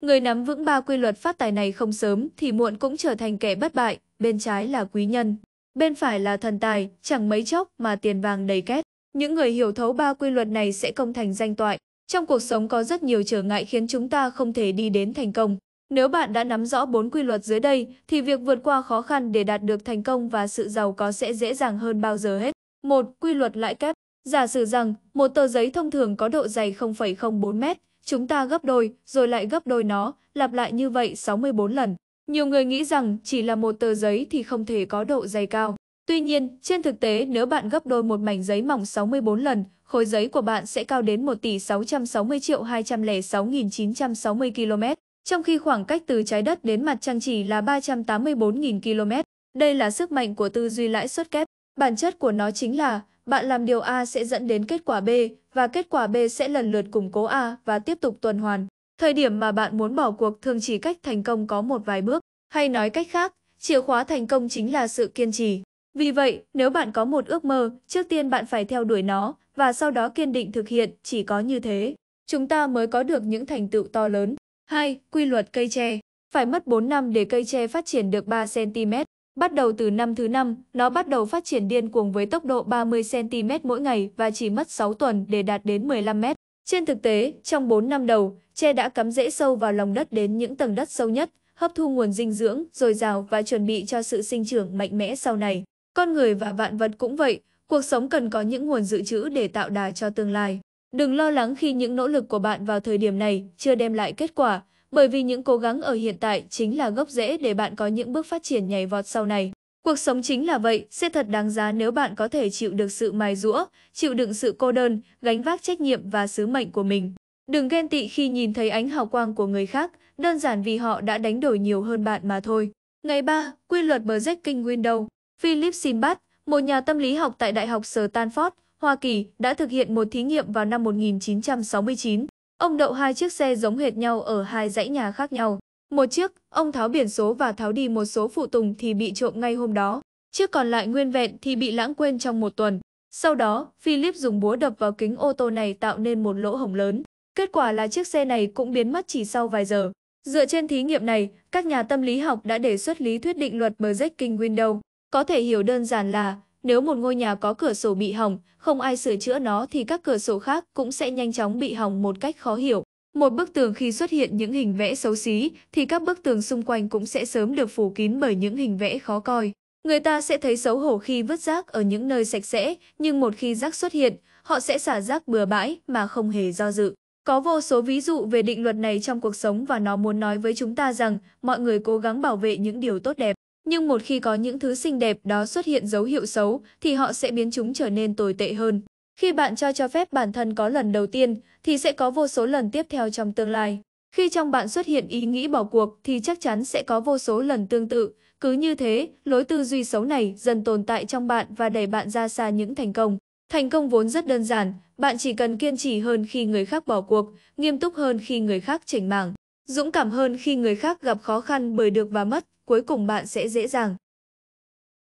Người nắm vững ba quy luật phát tài này không sớm thì muộn cũng trở thành kẻ bất bại, bên trái là quý nhân, bên phải là thần tài, chẳng mấy chốc mà tiền vàng đầy két. Những người hiểu thấu ba quy luật này sẽ công thành danh toại. Trong cuộc sống có rất nhiều trở ngại khiến chúng ta không thể đi đến thành công. Nếu bạn đã nắm rõ bốn quy luật dưới đây thì việc vượt qua khó khăn để đạt được thành công và sự giàu có sẽ dễ dàng hơn bao giờ hết. Một Quy luật lãi kép. Giả sử rằng một tờ giấy thông thường có độ dày 0,04 m, chúng ta gấp đôi rồi lại gấp đôi nó, lặp lại như vậy 64 lần. Nhiều người nghĩ rằng chỉ là một tờ giấy thì không thể có độ dày cao. Tuy nhiên, trên thực tế nếu bạn gấp đôi một mảnh giấy mỏng 64 lần, khối giấy của bạn sẽ cao đến 1 tỷ 660 triệu 206.960 km, trong khi khoảng cách từ trái đất đến mặt trăng chỉ là 384.000 km. Đây là sức mạnh của tư duy lãi suất kép. Bản chất của nó chính là bạn làm điều A sẽ dẫn đến kết quả B và kết quả B sẽ lần lượt củng cố A và tiếp tục tuần hoàn. Thời điểm mà bạn muốn bỏ cuộc thường chỉ cách thành công có một vài bước, hay nói cách khác, chìa khóa thành công chính là sự kiên trì. Vì vậy, nếu bạn có một ước mơ, trước tiên bạn phải theo đuổi nó và sau đó kiên định thực hiện, chỉ có như thế, chúng ta mới có được những thành tựu to lớn. 2. Quy luật cây tre. Phải mất 4 năm để cây tre phát triển được 3 cm. Bắt đầu từ năm thứ năm, nó bắt đầu phát triển điên cuồng với tốc độ 30 cm mỗi ngày và chỉ mất 6 tuần để đạt đến 15 m. Trên thực tế, trong 4 năm đầu, tre đã cắm rễ sâu vào lòng đất đến những tầng đất sâu nhất, hấp thu nguồn dinh dưỡng, dồi dào và chuẩn bị cho sự sinh trưởng mạnh mẽ sau này. Con người và vạn vật cũng vậy, cuộc sống cần có những nguồn dự trữ để tạo đà cho tương lai. Đừng lo lắng khi những nỗ lực của bạn vào thời điểm này chưa đem lại kết quả, bởi vì những cố gắng ở hiện tại chính là gốc rễ để bạn có những bước phát triển nhảy vọt sau này. Cuộc sống chính là vậy, sẽ thật đáng giá nếu bạn có thể chịu được sự mài rũa, chịu đựng sự cô đơn, gánh vác trách nhiệm và sứ mệnh của mình. Đừng ghen tị khi nhìn thấy ánh hào quang của người khác, đơn giản vì họ đã đánh đổi nhiều hơn bạn mà thôi. Ngày 3, quy luật Breaking Window. Philip Sinbad, một nhà tâm lý học tại Đại học Stanford, Hoa Kỳ, đã thực hiện một thí nghiệm vào năm 1969. Ông đậu hai chiếc xe giống hệt nhau ở hai dãy nhà khác nhau. Một chiếc, ông tháo biển số và tháo đi một số phụ tùng thì bị trộm ngay hôm đó. Chiếc còn lại nguyên vẹn thì bị lãng quên trong một tuần. Sau đó, Philip dùng búa đập vào kính ô tô này tạo nên một lỗ hổng lớn. Kết quả là chiếc xe này cũng biến mất chỉ sau vài giờ. Dựa trên thí nghiệm này, các nhà tâm lý học đã đề xuất lý thuyết định luật Breaking Window. Có thể hiểu đơn giản là nếu một ngôi nhà có cửa sổ bị hỏng, không ai sửa chữa nó thì các cửa sổ khác cũng sẽ nhanh chóng bị hỏng một cách khó hiểu. Một bức tường khi xuất hiện những hình vẽ xấu xí thì các bức tường xung quanh cũng sẽ sớm được phủ kín bởi những hình vẽ khó coi. Người ta sẽ thấy xấu hổ khi vứt rác ở những nơi sạch sẽ, nhưng một khi rác xuất hiện, họ sẽ xả rác bừa bãi mà không hề do dự. Có vô số ví dụ về định luật này trong cuộc sống và nó muốn nói với chúng ta rằng mọi người cố gắng bảo vệ những điều tốt đẹp. Nhưng một khi có những thứ xinh đẹp đó xuất hiện dấu hiệu xấu thì họ sẽ biến chúng trở nên tồi tệ hơn. Khi bạn cho cho phép bản thân có lần đầu tiên thì sẽ có vô số lần tiếp theo trong tương lai. Khi trong bạn xuất hiện ý nghĩ bỏ cuộc thì chắc chắn sẽ có vô số lần tương tự. Cứ như thế, lối tư duy xấu này dần tồn tại trong bạn và đẩy bạn ra xa những thành công. Thành công vốn rất đơn giản, bạn chỉ cần kiên trì hơn khi người khác bỏ cuộc, nghiêm túc hơn khi người khác chỉnh mảng, dũng cảm hơn khi người khác gặp khó khăn bởi được và mất, cuối cùng bạn sẽ dễ dàng.